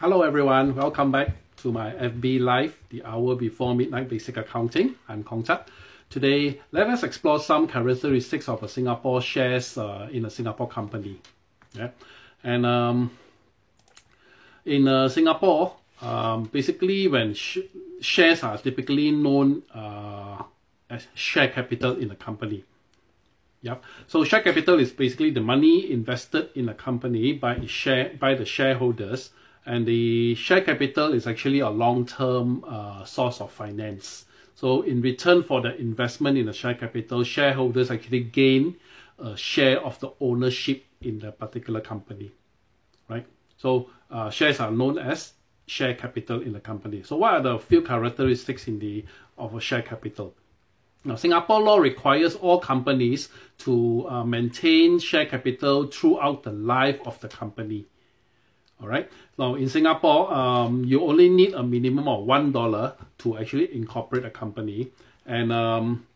Hello everyone, welcome back to my FB Live, the hour before midnight basic accounting. I'm Kong Tat. Today, let us explore some characteristics of a Singapore shares uh, in a Singapore company. Yeah, and um, in uh, Singapore, um, basically when sh shares are typically known uh, as share capital in a company. Yep. So share capital is basically the money invested in a company by share by the shareholders, and the share capital is actually a long-term uh, source of finance. So in return for the investment in the share capital, shareholders actually gain a share of the ownership in the particular company, right? So uh, shares are known as share capital in the company. So what are the few characteristics in the of a share capital? Now, Singapore law requires all companies to uh, maintain share capital throughout the life of the company. All right. Now in Singapore, um, you only need a minimum of one dollar to actually incorporate a company, and um,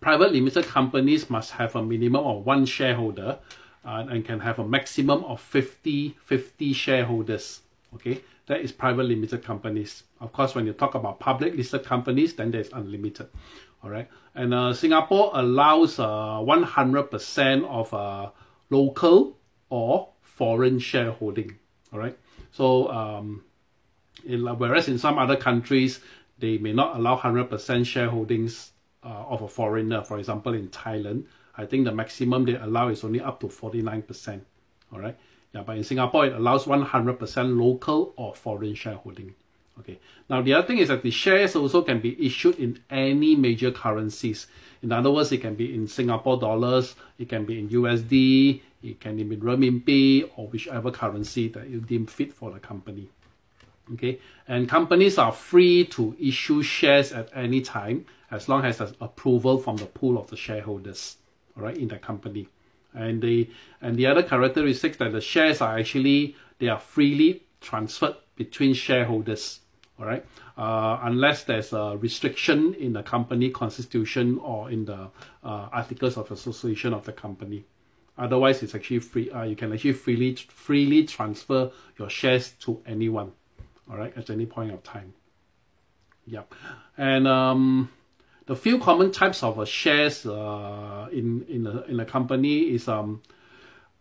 private limited companies must have a minimum of one shareholder, uh, and can have a maximum of 50, 50 shareholders. Okay, that is private limited companies. Of course, when you talk about public listed companies, then there's unlimited. All right, and uh, Singapore allows uh, 100% of uh, local or foreign shareholding all right? So um, in, whereas in some other countries they may not allow 100% shareholdings uh, of a foreigner for example in thailand i think the maximum they allow is only up to 49% all right? Yeah but in singapore it allows 100% local or foreign shareholding okay now the other thing is that the shares also can be issued in any major currencies in other words it can be in singapore dollars it can be in usd it can be in renminbi or whichever currency that you deem fit for the company. Okay, and companies are free to issue shares at any time as long as there's approval from the pool of the shareholders, all right, in the company. And the and the other characteristics that the shares are actually they are freely transferred between shareholders, all right, uh, unless there's a restriction in the company constitution or in the uh, articles of association of the company. Otherwise, it's actually free. Uh, you can actually freely freely transfer your shares to anyone, all right, at any point of time. Yep, and um, the few common types of uh, shares uh, in in a in a company is um,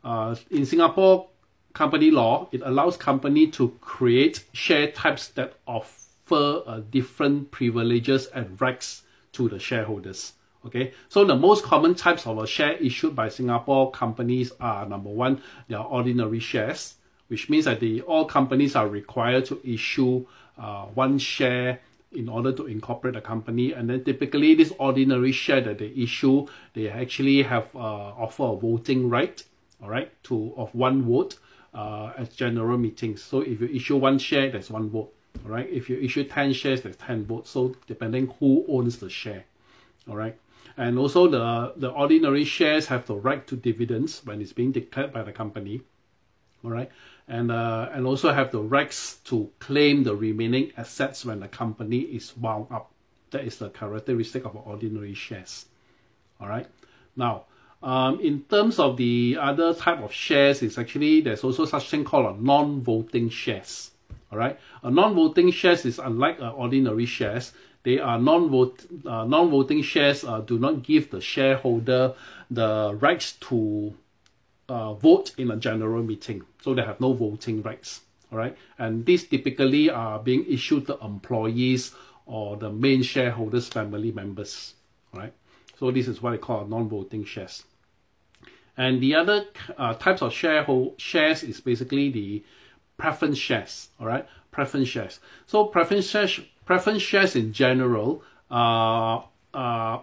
uh, in Singapore company law, it allows company to create share types that offer uh, different privileges and rights to the shareholders. Okay, so the most common types of a share issued by Singapore companies are number one, they are ordinary shares, which means that the all companies are required to issue uh, one share in order to incorporate a company. And then typically this ordinary share that they issue, they actually have uh, offer a voting right, all right, to of one vote uh, at general meetings. So if you issue one share, there's one vote. All right. If you issue 10 shares, there's 10 votes. So depending who owns the share. All right and also the the ordinary shares have the right to dividends when it's being declared by the company all right and uh, and also have the rights to claim the remaining assets when the company is wound up that is the characteristic of ordinary shares all right now um, in terms of the other type of shares it's actually there's also such thing called a non-voting shares all right a non-voting shares is unlike uh, ordinary shares. They are non-vote uh, non-voting shares uh, do not give the shareholder the rights to uh, vote in a general meeting. So they have no voting rights all right and these typically are being issued to employees or the main shareholders family members all right so this is what they call non-voting shares and the other uh, types of sharehold shares is basically the preference shares all right preference shares so preference shares preference shares in general, uh, uh,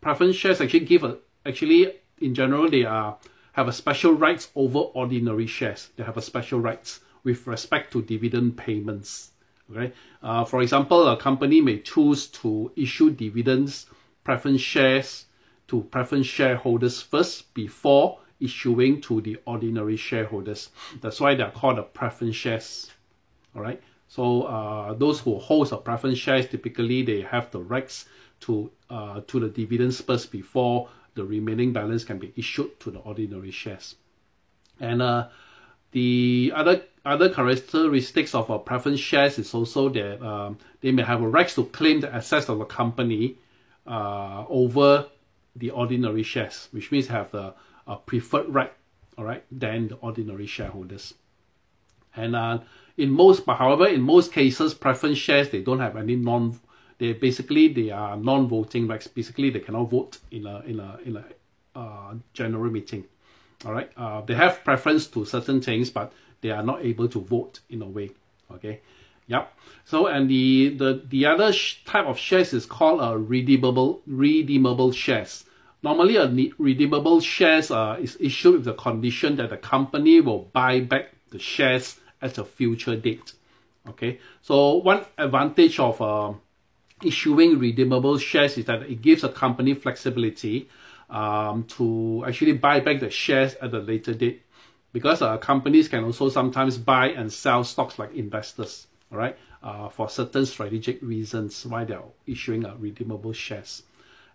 preference shares actually give a actually in general they are have a special rights over ordinary shares. They have a special rights with respect to dividend payments. Okay, uh, for example, a company may choose to issue dividends, preference shares to preference shareholders first before issuing to the ordinary shareholders. That's why they're called the preference shares. All right. So uh, those who hold a preference shares typically they have the rights to uh, to the dividends first before the remaining balance can be issued to the ordinary shares. And uh, the other other characteristics of a preference shares is also that um, they may have a right to claim the assets of a company uh, over the ordinary shares, which means have the uh, preferred right, all right, than the ordinary shareholders. And uh, in most, but however, in most cases, preference shares they don't have any non. They basically they are non-voting rights. Basically, they cannot vote in a in a in a uh, general meeting. All right, uh, they have preference to certain things, but they are not able to vote in a way. Okay, yep. So and the the the other type of shares is called a redeemable redeemable shares. Normally, a redeemable shares uh, is issued with the condition that the company will buy back the shares at a future date. Okay, so one advantage of uh, issuing redeemable shares is that it gives a company flexibility um, to actually buy back the shares at a later date because uh, companies can also sometimes buy and sell stocks like investors, right, uh, for certain strategic reasons why they're issuing uh, redeemable shares.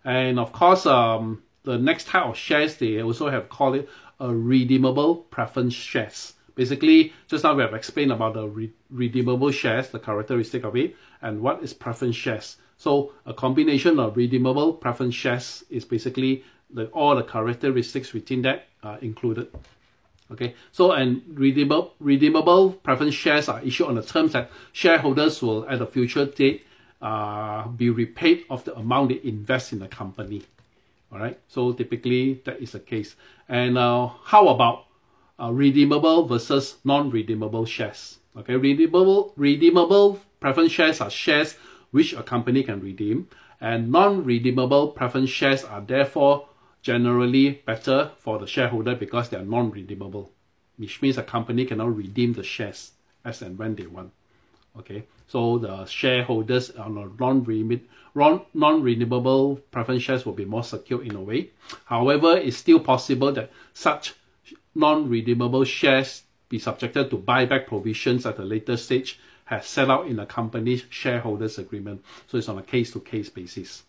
And of course, um, the next type of shares, they also have called it a redeemable preference shares. Basically, just now we have explained about the re redeemable shares, the characteristic of it, and what is preference shares. So a combination of redeemable preference shares is basically the, all the characteristics within that are included. Okay, so and redeemable redeemable preference shares are issued on the terms that shareholders will at a future date uh, be repaid of the amount they invest in the company. All right, so typically that is the case. And uh, how about uh, redeemable versus non-redeemable shares. Okay, redeemable redeemable preference shares are shares which a company can redeem, and non-redeemable preference shares are therefore generally better for the shareholder because they are non-redeemable, which means a company cannot redeem the shares as and when they want. Okay, so the shareholders on a non-redeemable preference shares will be more secure in a way. However, it's still possible that such non-redeemable shares be subjected to buyback provisions at a later stage as set out in the company's shareholders agreement. So it's on a case-to-case basis.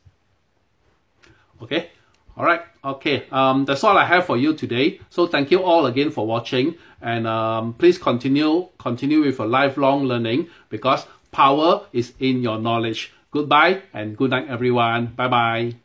Okay. All right. Okay. Um, that's all I have for you today. So thank you all again for watching, and um, please continue continue with a lifelong learning because power is in your knowledge. Goodbye and good night, everyone. Bye bye.